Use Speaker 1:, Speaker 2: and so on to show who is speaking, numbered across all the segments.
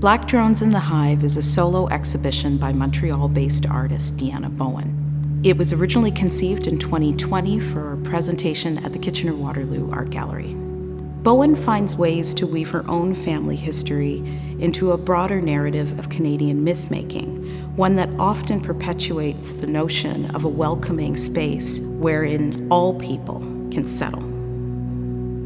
Speaker 1: Black Drones in the Hive is a solo exhibition by Montreal based artist Deanna Bowen. It was originally conceived in 2020 for a presentation at the Kitchener Waterloo Art Gallery. Bowen finds ways to weave her own family history into a broader narrative of Canadian mythmaking, one that often perpetuates the notion of a welcoming space wherein all people can settle.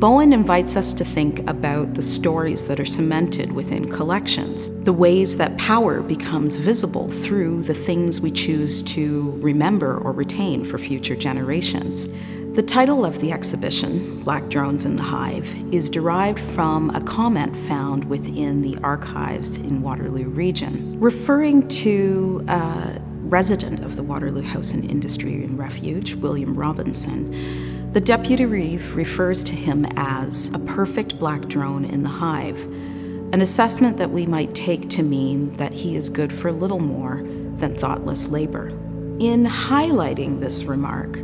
Speaker 1: Bowen invites us to think about the stories that are cemented within collections, the ways that power becomes visible through the things we choose to remember or retain for future generations. The title of the exhibition, Black Drones in the Hive, is derived from a comment found within the archives in Waterloo Region, referring to a resident of the Waterloo House and Industry and Refuge, William Robinson, the deputy reeve refers to him as a perfect black drone in the hive, an assessment that we might take to mean that he is good for little more than thoughtless labor. In highlighting this remark,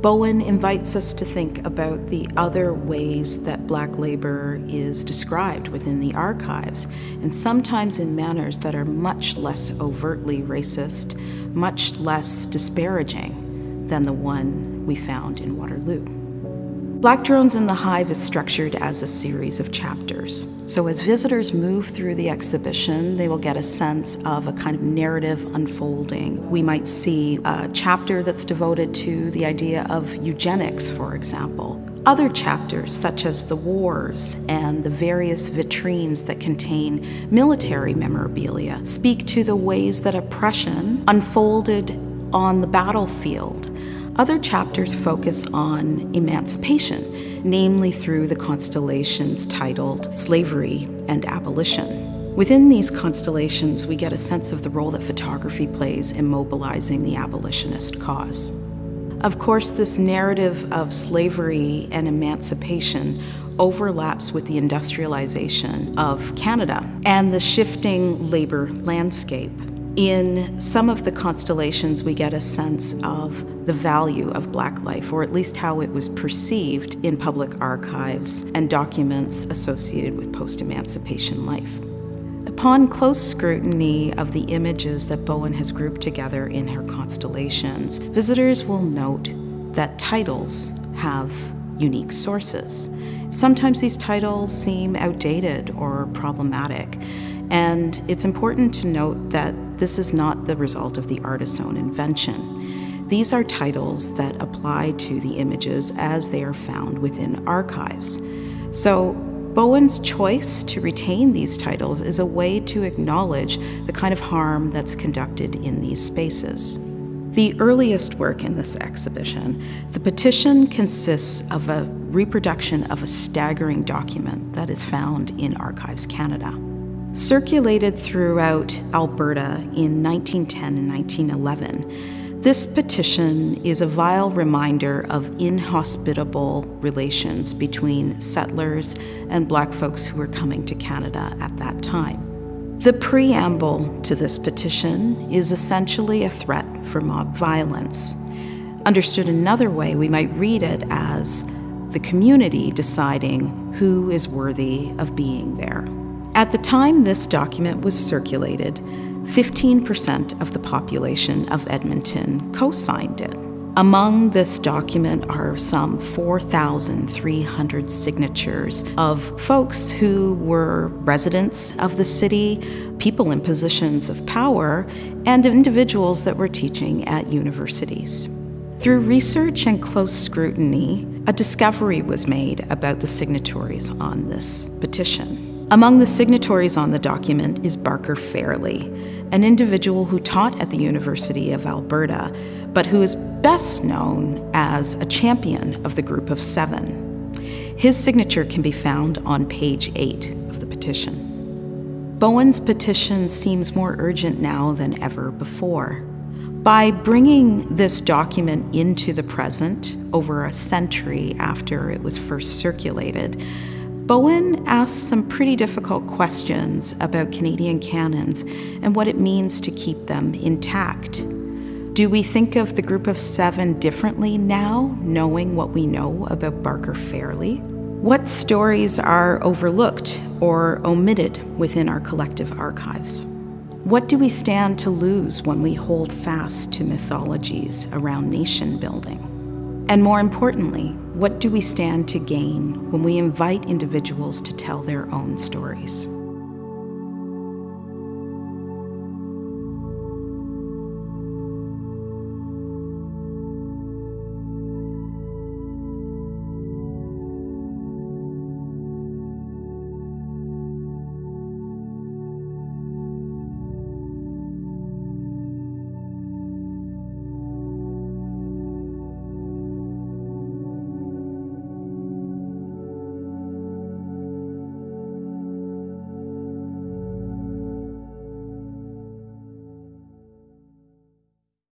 Speaker 1: Bowen invites us to think about the other ways that black labor is described within the archives, and sometimes in manners that are much less overtly racist, much less disparaging than the one we found in Waterloo. Black Drones in the Hive is structured as a series of chapters. So, as visitors move through the exhibition, they will get a sense of a kind of narrative unfolding. We might see a chapter that's devoted to the idea of eugenics, for example. Other chapters, such as the wars and the various vitrines that contain military memorabilia, speak to the ways that oppression unfolded on the battlefield other chapters focus on emancipation, namely through the constellations titled Slavery and Abolition. Within these constellations, we get a sense of the role that photography plays in mobilizing the abolitionist cause. Of course, this narrative of slavery and emancipation overlaps with the industrialization of Canada and the shifting labor landscape. In some of the constellations, we get a sense of the value of Black life, or at least how it was perceived in public archives and documents associated with post emancipation life. Upon close scrutiny of the images that Bowen has grouped together in her constellations, visitors will note that titles have unique sources. Sometimes these titles seem outdated or problematic, and it's important to note that this is not the result of the artist's own invention. These are titles that apply to the images as they are found within archives. So, Bowen's choice to retain these titles is a way to acknowledge the kind of harm that's conducted in these spaces. The earliest work in this exhibition, the petition consists of a reproduction of a staggering document that is found in Archives Canada. Circulated throughout Alberta in 1910 and 1911, this petition is a vile reminder of inhospitable relations between settlers and black folks who were coming to Canada at that time. The preamble to this petition is essentially a threat for mob violence. Understood another way, we might read it as the community deciding who is worthy of being there. At the time this document was circulated, 15% of the population of Edmonton co signed it. Among this document are some 4,300 signatures of folks who were residents of the city, people in positions of power, and individuals that were teaching at universities. Through research and close scrutiny, a discovery was made about the signatories on this petition. Among the signatories on the document is Barker Fairley, an individual who taught at the University of Alberta, but who is best known as a champion of the Group of Seven. His signature can be found on page 8 of the petition. Bowen's petition seems more urgent now than ever before. By bringing this document into the present over a century after it was first circulated, Bowen asks some pretty difficult questions about Canadian canons and what it means to keep them intact. Do we think of the group of seven differently now, knowing what we know about Barker Fairley? What stories are overlooked or omitted within our collective archives? What do we stand to lose when we hold fast to mythologies around nation building? And more importantly, what do we stand to gain when we invite individuals to tell their own stories?